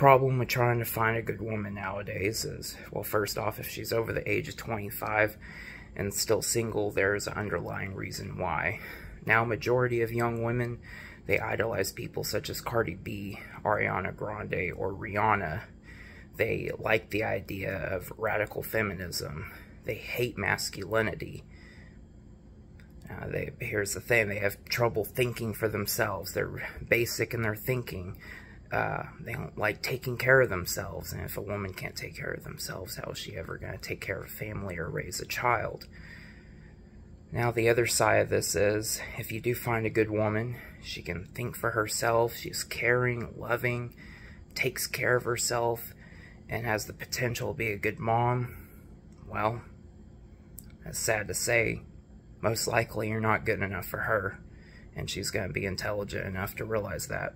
problem with trying to find a good woman nowadays is, well, first off, if she's over the age of 25 and still single, there's an underlying reason why. Now, majority of young women, they idolize people such as Cardi B, Ariana Grande, or Rihanna. They like the idea of radical feminism. They hate masculinity. Uh, they, here's the thing, they have trouble thinking for themselves. They're basic in their thinking. Uh, they don't like taking care of themselves. And if a woman can't take care of themselves, how is she ever going to take care of a family or raise a child? Now, the other side of this is, if you do find a good woman, she can think for herself, she's caring, loving, takes care of herself, and has the potential to be a good mom, well, that's sad to say, most likely you're not good enough for her, and she's going to be intelligent enough to realize that.